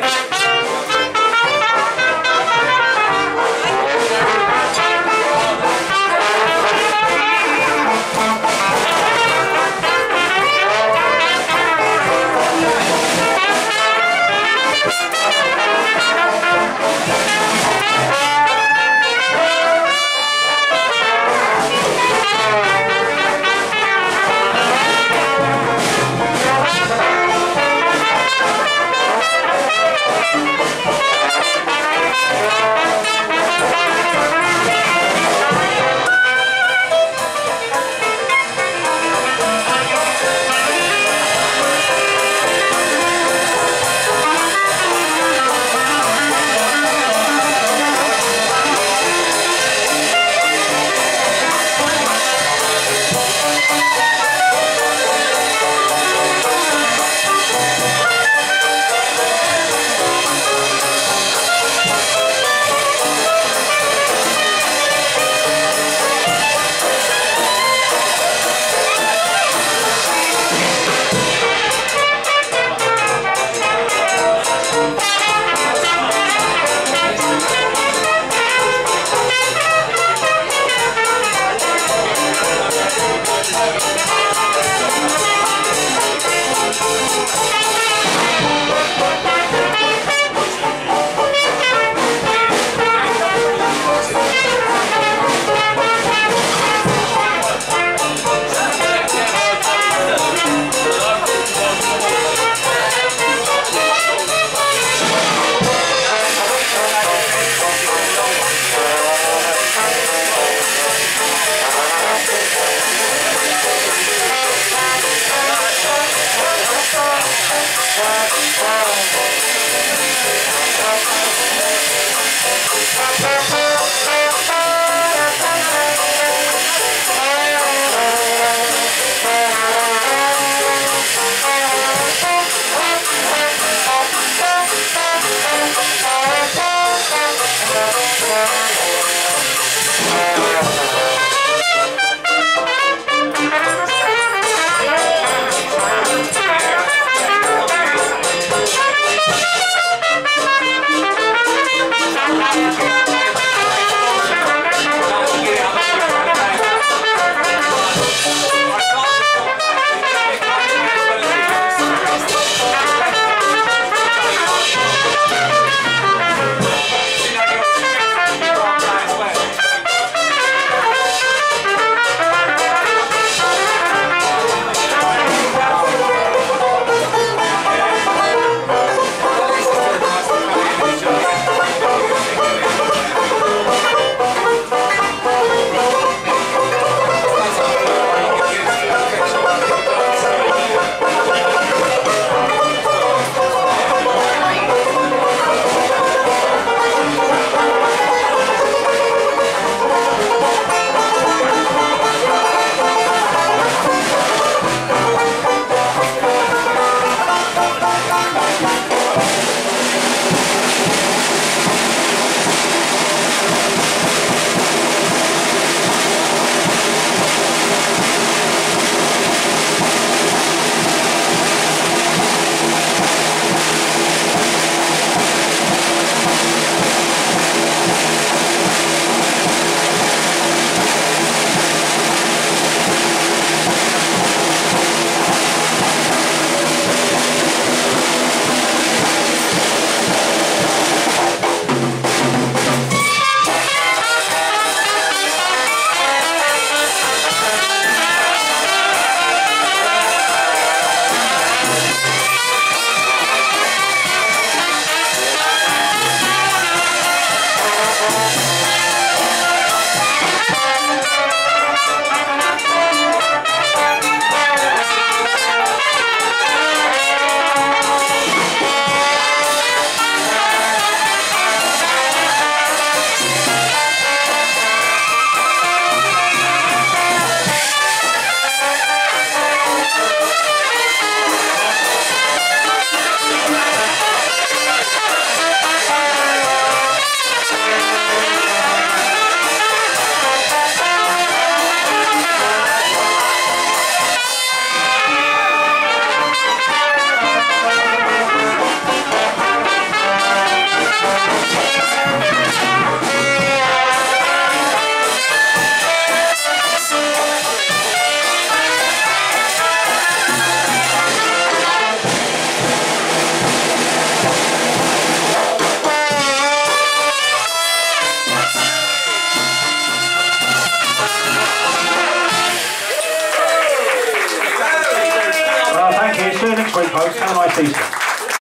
match up. Thank folks. Have a nice Easter.